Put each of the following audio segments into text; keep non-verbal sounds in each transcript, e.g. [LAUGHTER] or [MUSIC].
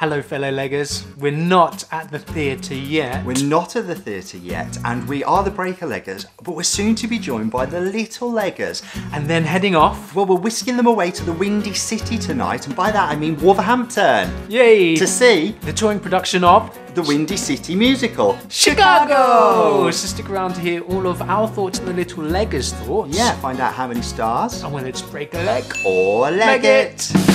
Hello, fellow leggers. We're not at the theatre yet. We're not at the theatre yet, and we are the Break A Leggers, but we're soon to be joined by the Little Leggers. And then heading off. Well, we're whisking them away to the Windy City tonight, and by that I mean Wolverhampton, Yay! to see the touring production of the Windy City musical. Chicago! So stick around to hear all of our thoughts and the Little Leggers' thoughts. Yeah, find out how many stars And whether it's break a leg. or leg, Leg it. it.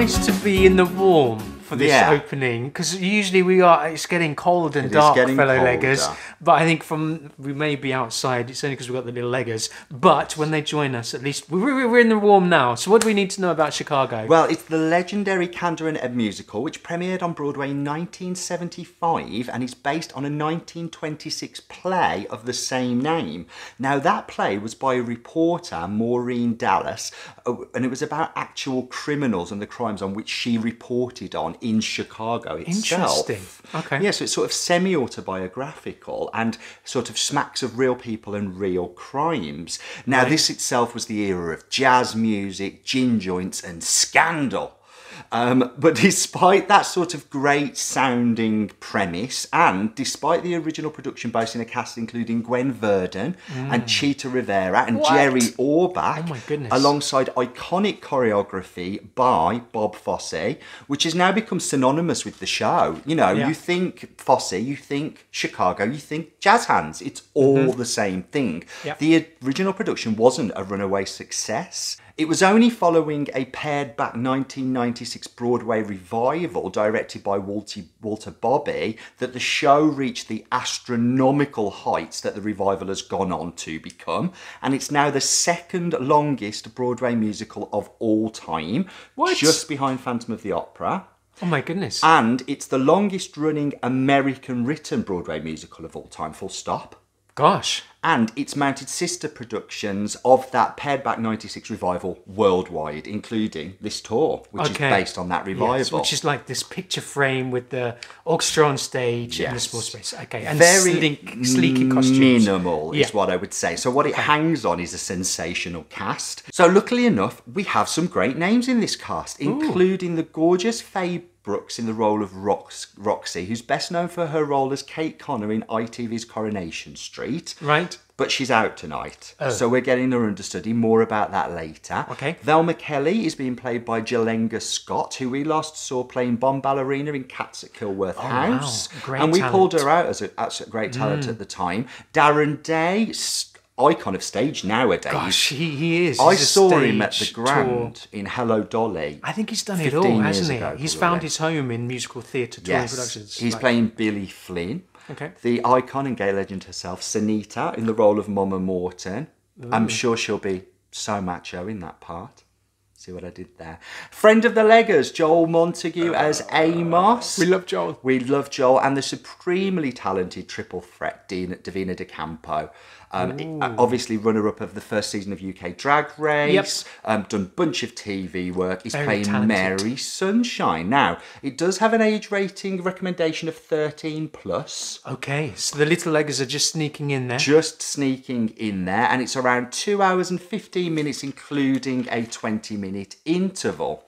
Nice to be in the warm for this Yeah. opening because usually we are. It's getting cold and It dark, fellow colder. leggers. But I think from we may be outside. It's only because we've got the little leggers. But when they join us, at least we're, we're in the warm now. So what do we need to know about Chicago? Well, it's the legendary Kander and Ebb musical, which premiered on Broadway in 1975 and is based on a 1926 play of the same name. Now, that play was by a reporter, Maureen Dallas, uh, and it was about actual criminals and the crimes on which she reported on in Chicago itself. Interesting. Okay. Yeah, so it's sort of semi autobiographical and sort of smacks of real people and real crimes. Now, this itself was the era of jazz music, gin joints, and scandal. Um, but despite that sort of great sounding premise, and despite the original production boasting a cast including Gwen Verdon and Chita Rivera and What? Jerry Orbach, Oh my goodness. alongside iconic choreography by Bob Fosse, which has now become synonymous with the show. You know, Yeah. you think Fosse, you think Chicago, you think jazz hands. It's all the same thing. Mm-hmm. Yep. The original production wasn't a runaway success. It was only following a pared back 1996 Broadway revival directed by Walter, Walter Bobbie that the show reached the astronomical heights that the revival has gone on to become. And it's now the second longest Broadway musical of all time, What? just behind Phantom of the Opera. oh my goodness. And it's the longest running American written Broadway musical of all time, full stop. Gosh. And it's mounted sister productions of that pared back 96 revival worldwide, including this tour, which Okay. is based on that revival. Yes, which is like this picture frame with the orchestra on stage and the Yes. small space. Okay, and very sleek, sleeky costumes. minimal Yeah. is what I would say. So what it hangs on is a sensational cast. So luckily enough, we have some great names in this cast, including the gorgeous Faye Brooks in the role of Rox- Roxie, who's best known for her role as Kate Connor in ITV's Coronation Street. Right. But she's out tonight, oh. so we're getting her understudy. More about that later. Oh. Okay. Velma Kelly is being played by Djalenga Scott, who we last saw playing Bomb Ballerina in Cats at Kilworth House. Oh, wow. Great and we talent. pulled her out as a, as a great talent mm. at the time. Darren Day, icon of stage nowadays. Gosh, he, he is. I He's a saw him at the Grand tour. in Hello Dolly. I think he's done it all, hasn't he? ago, he's probably. found his home in musical theatre touring Yes, productions. he's like- playing Billy Flynn. Okay. The icon and gay legend herself, Sinitta, in the role of Mama Morton. I'm sure she'll be so macho in that part. See what I did there? Friend of the Leggers, Joel Montague as Amos. We love Joel. We love Joel and the supremely talented triple threat Dean, Divina De Campo. Um, uh, obviously, runner up of the first season of UK Drag Race. Um, done bunch of TV work. He's Very playing talented. Mary Sunshine. Now, it does have an age rating recommendation of 13 plus. Okay, so the little leggers are just sneaking in there. Just sneaking in there, and it's around two hours and 15 minutes, including a 20 minute interval.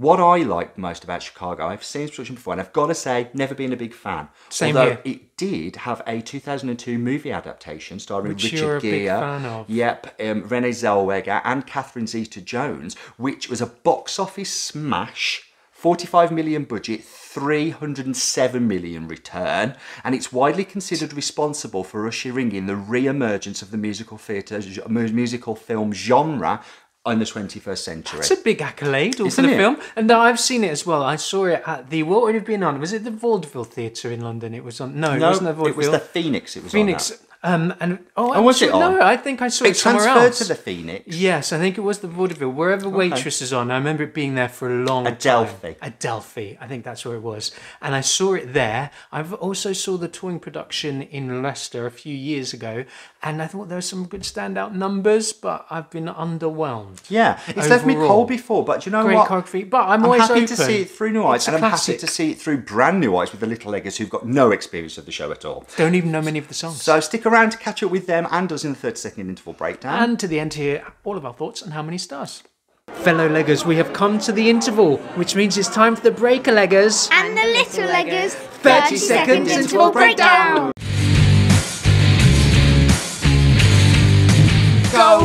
What I liked most about Chicago, I've seen this production before, and I've got to say, never been a big fan. Same Although here. it did have a 2002 movie adaptation starring Which Richard you're a Gere, big fan of. yep, um, Renee Zellweger, and Catherine Zeta-Jones, which was a box office smash. 45 million budget, 307 million return, and it's widely considered responsible for ushering in the re-emergence of the musical theatre, musical film genre in the 21st century. It's a big accolade Isn't for the it? film. And I've seen it as well. I saw it at the, what would it have been on? Was it the Vaudeville Theatre in London? It was on, no, it wasn't the Vaudeville. it was the Phoenix. It was Phoenix. Um, and, oh, Oh, was it on? No, I think I saw it, It somewhere else. to the Phoenix. Yes, I think it was the vaudeville. Wherever Waitress is on, I remember it being there for a long Adelphi. time. Adelphi. I think that's where it was. And I saw it there. I've also saw the touring production in Leicester a few years ago, and I thought there were some good standout numbers, but I've been underwhelmed. Yeah, it's left me cold before, but you know Great what? choreography, but I'm, I'm always happy open. to see it through new eyes, It's and I'm classic. happy to see it through brand new eyes with the little leggers who've got no experience of the show at all. Don't even know many of the songs. So stick around to catch up with them and us in the 30 second interval breakdown. And to the end here, all of our thoughts on how many stars. Fellow leggers, we have come to the interval, which means it's time for the Break A Leggers. And the little leggers. 30 second interval breakdown.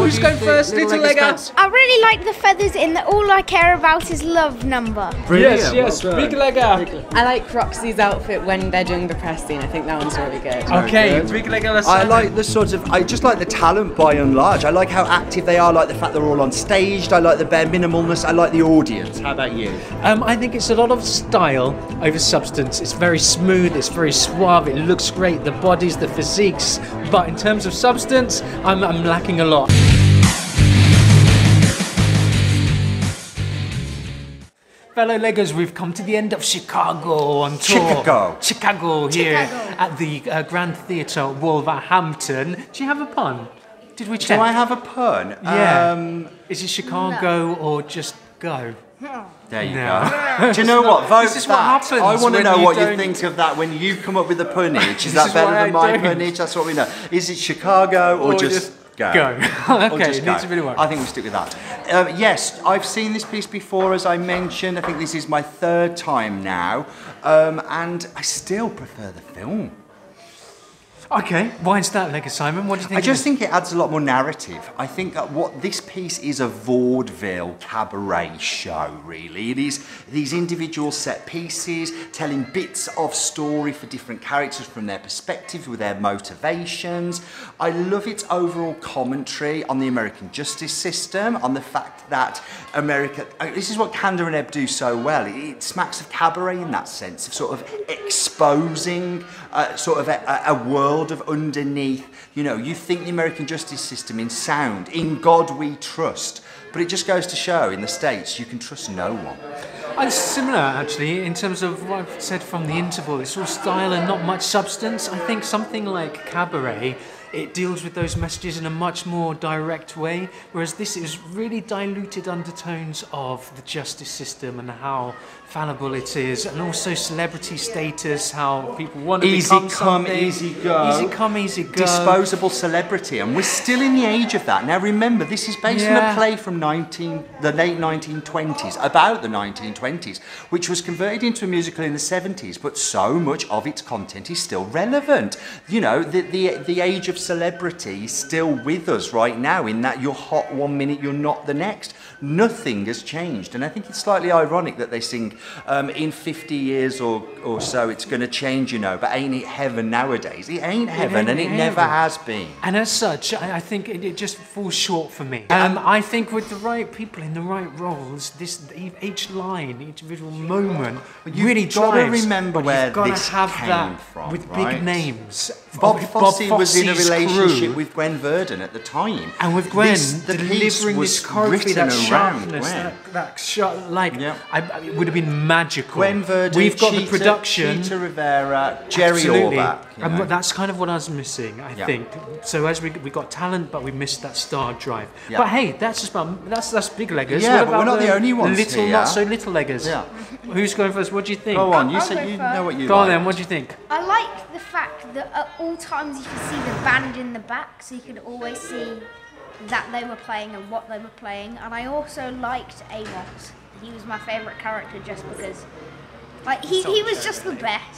Who's going first, little legger? I really like the feathers in the All I Care About Is Love number. Yes, yes, big legger. I like Roxie's outfit when they're doing the press scene. I think that one's really good. Okay, big legger. I like the sort of, I just like the talent by and large. I like how active they are, I like the fact they're all on staged, I like the bare minimalness, I like the audience. How about you? Um, I think it's a lot of style over substance. It's very smooth, it's very suave, it looks great, the bodies, the physiques. But in terms of substance, I'm, I'm lacking a lot. Fellow leggers, we've come to the end of Chicago on tour. Chicago. Chicago here Chicago. at the uh, Grand Theatre Wolverhampton. Do you have a pun? Did we Do? I have a pun? Yeah. Um, Is it Chicago or just go? there you No. go. [LAUGHS] Do you know what? Vote This is what that. happens I want to know you what you don't- think of that when you come up with the punnage. Is This that is better than I my don't. punnage? That's what we know. Is it Chicago or, Or just, just go? go. [LAUGHS] Okay, just it go. needs a bit of work. I think we stick with that. Um, yes, I've seen this piece before, as I mentioned. I think this is my third time now, um, and I still prefer the film. Okay, why is that, Legger Simon? What do you think? I just think it adds a lot more narrative. I think that what this piece is a vaudeville cabaret show, really. It is these individual set pieces telling bits of story for different characters from their perspectives, with their motivations. I love its overall commentary on the American justice system, on the fact that America. uh, This is what Kander and Ebb do so well. It, smacks of cabaret in that sense, of sort of exposing uh, sort of a, a a world of underneath. You know, you think the American justice system in sound, in God we trust, but it just goes to show in the States you can trust no one. It's similar, actually, in terms of what I've said from the interval. It's all style and not much substance. I think something like Cabaret, it deals with those messages in a much more direct way, whereas this is really diluted undertones of the justice system and how fallible it is, and also celebrity status, how people want to Easy become come, easy go. Easy come, easy go. Disposable celebrity, and we're still in the age of that. Now, remember, this is based on a play from 19, the late 1920s, about the 1920s, which was converted into a musical in the 70s, but so much of its content is still relevant. You know, the, the, the age of celebrity is still with us right now, in that you're hot one minute, you're not the next. Nothing has changed, and I think it's slightly ironic that they sing um, in 50 years or, or so it's going to change, you know, but ain't it heaven nowadays? It ain't heaven, and it ain't never has been. And as such, I, I think it, it just falls short for me. Um, I think with the right people in the right roles, this each line, each individual moment, you've really gotta remember where you've this have came that from, with right? big names. Bob Of Fosse was in a relationship crew. with Gwen Verdon at the time. And with Gwen This- the piece delivering was this choreography, that around sharpness, Gwen. that, that shot, like, Yeah. I, I- it would have been magical. Gwen Verdon, We've got Chita, the production. Chita Rivera, Jerry Absolutely. Orbach. you And know. that's kind of what I was missing, I Yeah. think. So as we we got talent, but we missed that star drive. Yeah. But hey, that's just about that's that's big leggers. Yeah, What but we're not the only ones Little, here. not so little leggers. Yeah. Who's going first? What do you think? Go on, you I'll said you first. know what you Go on then. What do you think? I like the fact that at all times you can see the band in the back, so you could always see that they were playing and what they were playing. And I also liked Amos. He was my favourite character just because, like, he, he was just the best.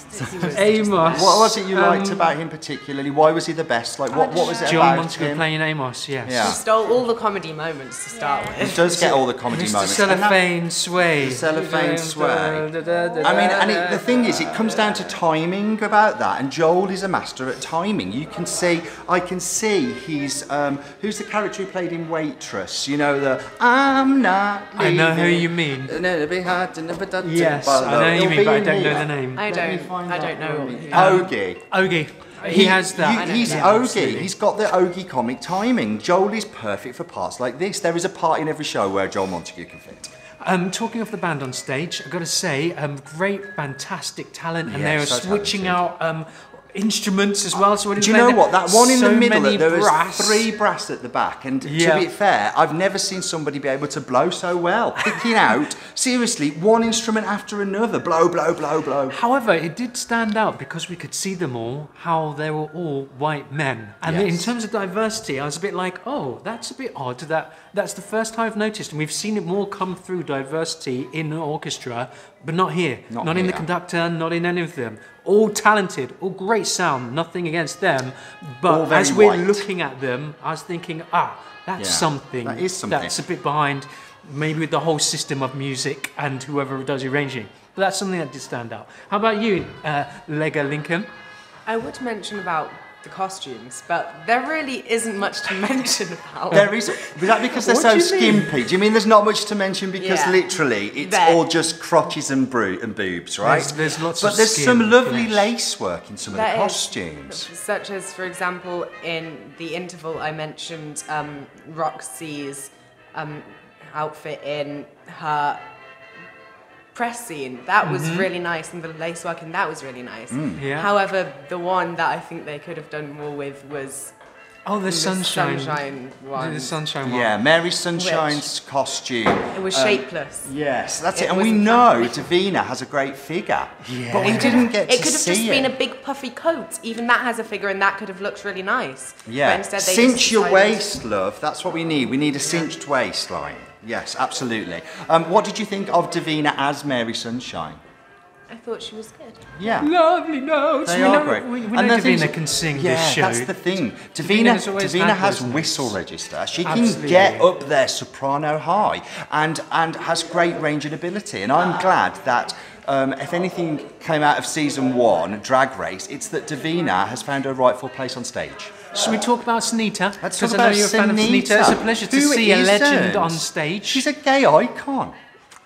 Amos. What was it you liked um, about him particularly? Why was he the best? Like, what, what was it John about Montague him? playing Amos. Yes. Yeah. Stole all the comedy moments to start Yeah. with. He does get all the comedy Mr. moments. and that- Cellophane Sway. The cellophane sway. I mean, and it, the thing is, it comes down to timing about that. And Joel is a master at timing. You can see, I can see he's, um, who's the character who played in Waitress? You know, the I'm not. I know who you mean. And it'll be hard to never touch it, Yes, I know who you it'll mean, be but I don't know the name. I don't. I don't know. who it is. Um, Ogie. Ogie. He, has that. You- he's Yeah, Ogie. absolutely. He's got the Ogie comic timing. Joel is perfect for parts like this. There is a part in every show where Joel Montague can fit. Um, talking of the band on stage, I've got to say, um, great, fantastic talent, and Yeah, they are so switching talented. out um, instruments as well. So Do you know what? That one in so the middle, there was three brass at the back. And Yeah. to be fair, I've never seen somebody be able to blow so well. Picking out, seriously, one instrument after another. Blow, blow, blow, blow. However, it did stand out because we could see them all, how they were all white men. And in terms of diversity, I was a bit like, oh, that's a bit odd. That That's the first time I've noticed, and we've seen it more come through diversity in an orchestra, but not here. Not in the conductor, not in any of them. All talented, all great sound, nothing against them. But as we're white. looking at them, I was thinking, ah, that's Yeah, something. that is something. That's a bit behind maybe with the whole system of music and whoever does arranging. But that's something that did stand out. How about you, uh, Lega Lincoln? I would mention about the costumes, but there really isn't much to [LAUGHS] mention about. There is. Is that because they're so do you mean? skimpy? Do you mean there's not much to mention because Yeah. literally it's There. all just crotches and, bru- and boobs, right? There's- there's lots but there's some lovely flesh. lace work in some of the There is. costumes. Such as, for example, in the interval, I mentioned um, Roxie's um, outfit in her press scene. That was really nice, and the lace work in that was really nice. Yeah. However, the one that I think they could have done more with was Oh, the, the sunshine. sunshine one. The sunshine one. Yeah, Mary Sunshine's costume. It was um, shapeless. Yes, that's it. It And we know fancy. Divina has a great figure. Yeah. But we It didn't get to It could have see just it. been a big puffy coat. Even that has a figure, and that could have looked really nice. Yeah, But instead they cinch your waist, love. That's what we need. We need a cinched waistline. Yes, absolutely. Um, what did you think of Divina as Mary Sunshine? I thought she was good. Yeah. Lovely notes. They we are know, great. We, we And know Divina can sing yeah, this show. that's the thing. Divina Divina, has Divina has whistle register. She can Absolutely. get up there soprano high and, and has great range and ability. And I'm glad that um, if anything came out of season one, Drag Race, it's that Divina has found her rightful place on stage. Should we talk about Sinitta? Let's Because talk I know about you're a fan of Sinitta. It's a pleasure to Who see a legend on stage. She's a gay icon.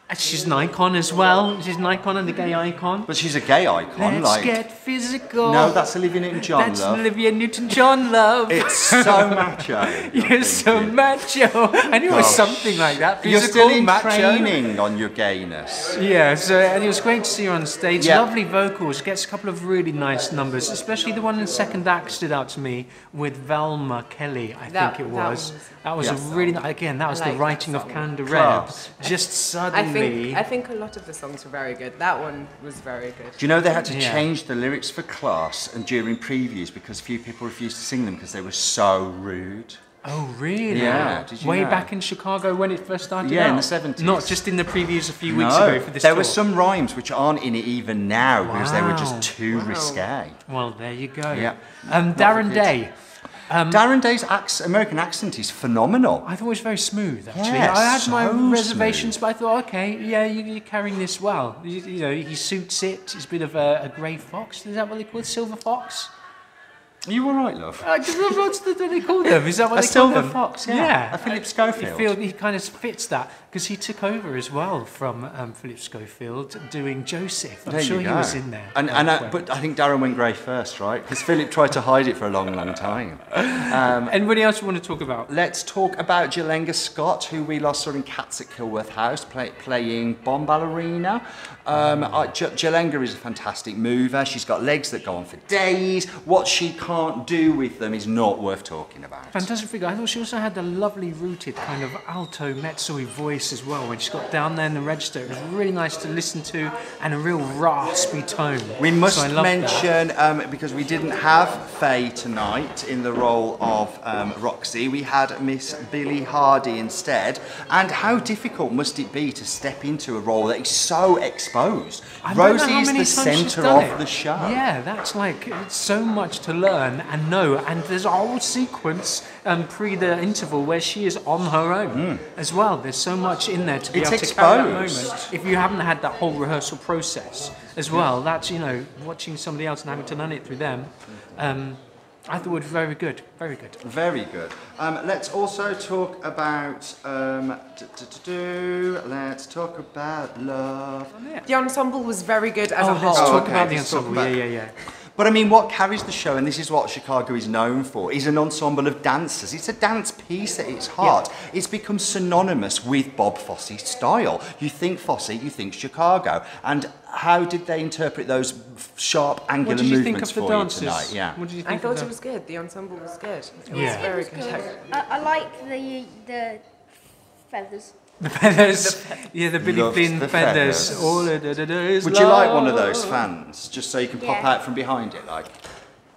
And She's an icon as well. She's an icon and a gay icon. But she's a gay icon. Let's like get physical. No, that's Olivia Newton-John, That's love. Olivia Newton-John, love. It's so macho. [LAUGHS] You're so macho. I knew it was something like that. You're still in macho. training on your gayness. Yeah, so and it was great to see her on stage. Yeah. Lovely vocals, gets a couple of really nice numbers, especially the one in second act stood out to me with Velma Kelly, I That- think it that was. one was- That was Yes. a really ni- again. That was the like that writing of song. Canada Class. Just I suddenly. Think I think a lot of the songs were very good. That one was very good. Do you know they had to Yeah. change the lyrics for class and during previews because few people refused to sing them because they were so rude? Oh really? Yeah, did you Way know? back in Chicago when it first started. Yeah, in the 70s. Not just in the previews a few weeks no, ago for this there tour. were some rhymes which aren't in it even now because they were just too risque. Well, there you go. Yeah. Um, Not for Darren kids. Day. Darren Day's ac- American accent is phenomenal. I thought it was very smooth, actually. Yeah, I had my so reservations, but I thought, okay, yeah, you, you're carrying this well. You, you know, he suits it. He's a bit of a, a grey fox. Is that what they call it? Silver fox? Are you all right, love? I Uh, what they call them? Is that what A they call silver them? fox, yeah. yeah. A Philip Schofield. I feel he kind of fits that because he took over as well from um, Philip Schofield doing Joseph. I'm There sure he was in there. And, and uh, but I think Darren went grey first, right? Because Philip tried to hide it for a long, long time. [LAUGHS] Anybody else you want to talk about? Let's talk about Djalenga Scott, who we last saw in Cats at Kilworth House, play, playing Bomb Ballerina. Um, I- J- Djalenga is a fantastic mover. She's got legs that go on for days. What she can't do with them is not worth talking about. Fantastic figure. I thought she also had the lovely rooted kind of alto mezzo voice as well when she got down there in the register. It was really nice to listen to and a real raspy tone. We must So I loved that. mention, um, because we didn't have Faye tonight in the role of um, Roxie, we had Miss Billy Hardy instead. And how difficult must it be to step into a role that is so exposed? I Rosie is the centre of it. the show. Yeah, that's like it's so much to learn and know. And there's a whole sequence um, pre the interval where she is on her own as well. There's so much in there to be. It's able to carry that exposed. moment. If you haven't had that whole rehearsal process as well, that's you know watching somebody else and having to learn it through them. Um, I thought it was very good, very good. Very good. Um, let's also talk about. Um, do, let's talk about love. The ensemble was very good as oh, a let's whole. talk okay, about the ensemble. about- yeah, yeah, yeah. But I mean, what carries the show, and this is what Chicago is known for, is an ensemble of dancers. It's a dance piece at its heart. It's become synonymous with Bob Fosse's style. You think Fosse, you think Chicago. And how did they interpret those sharp, angular What did you think movements of the for dances? you tonight? Yeah. What did you I thought it was good. The ensemble was good. It Yeah. was It very It was good. good. I, I like the the feathers. The feathers. Yeah, the Billy Loves Flynn the feathers. feathers. All it is is Would you like one of those fans, just so you can pop Yeah. out from behind it, like?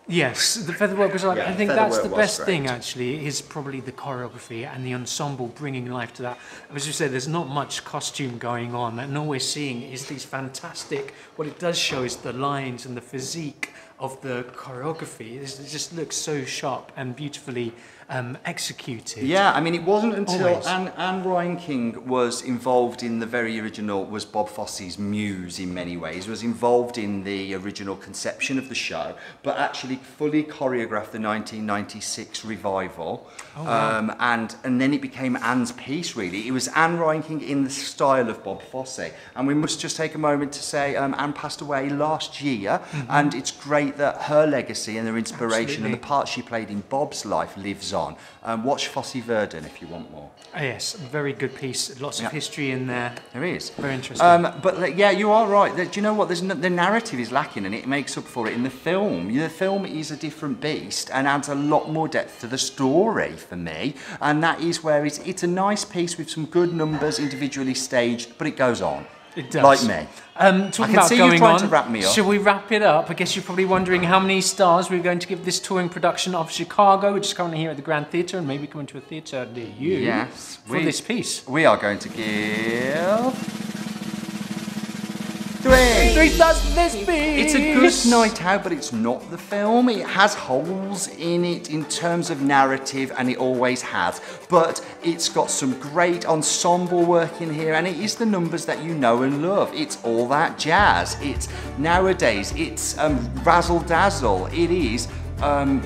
Yes, the featherwork was like. Yeah, I think that's the was best great. thing. Actually, is probably the choreography and the ensemble bringing life to that. As you said, there's not much costume going on, and all we're seeing is these fantastic. What it does show is the lines and the physique of the choreography. It's- It just looks so sharp and beautifully um, executed. Yeah, I mean, it wasn't until Always. Ann, Anne Ryan King was involved in the very original, was Bob Fosse's muse in many ways, was involved in the original conception of the show, but actually fully choreographed the 1996 revival. Oh um, and, and then it became Ann's piece, really. It was Ann Reinking in the style of Bob Fosse. And we must just take a moment to say um, Ann passed away last year, and it's great that her legacy and her inspiration and the part she played in Bob's life lives on. Um, watch Fosse Verdon if you want more. Ah, yes, very good piece. Lots Yeah. of history in there. There is. Very interesting. Um, but yeah, you are right. Do you know what? There's no, the narrative is lacking, and it makes up for it in the film. The film is a different beast and adds a lot more depth to the story for me. And that is where it's it's a nice piece with some good numbers individually staged, but it goes on. It does. Like me. Um, talking about going on, to wrap me up. Shall we wrap it up? I guess you're probably wondering how many stars we're going to give this touring production of Chicago, which is currently here at the Grand Theatre and maybe coming to a theatre near you. Yes, For we- this piece. We are going to give three. Three stars for this piece. It's a good night out, but it's not the film. It has holes in it in terms of narrative, and it always has. But it's got some great ensemble work in here, and it is the numbers that you know and love. It's all that jazz. It's nowadays, it's um, razzle dazzle. It is um,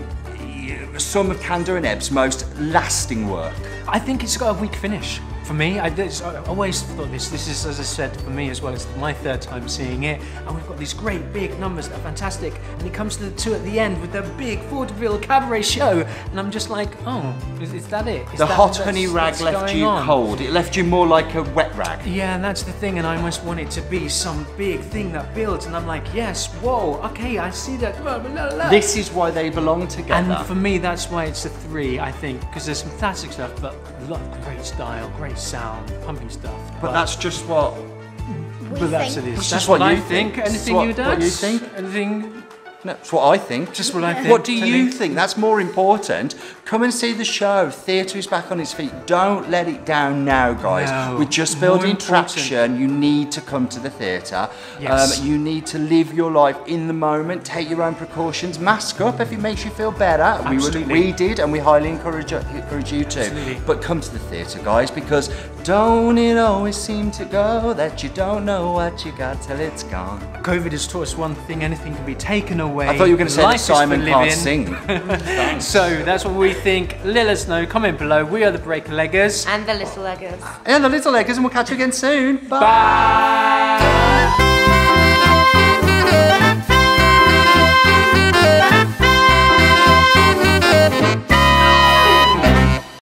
some of Kander and Ebb's most lasting work. I think it's got a weak finish. For me, I, this, I always thought this. This is, as I said, for me as well. It's my third time seeing it, and we've got these great big numbers that are fantastic. And it comes to the two at the end with the big vaudeville cabaret show, and I'm just like, oh, is, is that it? Is The that hot honey rag left you on? cold. It left you more like a wet rag. Yeah, and that's the thing, and I almost want it to be some big thing that builds, and I'm like, yes, whoa, okay, I see that. blah, blah, blah. This is why they belong together. and for me, that's why it's a three, I think, because there's some fantastic stuff, but a lot of great style, great sound, pumping stuff. but that's just what We but that's think. it is. It's That's just what what, I you think. think. Anything what- you what you think. Anything? No, it's what I think. Just what I think. What do you think? That's more important. Come and see the show. Theatre is back on its feet. Don't let it down now, guys. No, We're just building traction. You need to come to the theatre. Yes. Um, you need to live your life in the moment. Take your own precautions. Mask up if it makes you feel better. We, would, we did, and we highly encourage, encourage you to. Absolutely. But come to the theatre, guys, because don't it always seem to go that you don't know what you got till it's gone? COVID has taught us one thing: anything can be taken away. I thought you were going to say that Life is for Simon can't sing. [LAUGHS] So that's what we think. Let us know. Comment below. We are the Break Leggers. And the little eggers. and the little leggers, and we'll catch you again soon. Bye. Bye.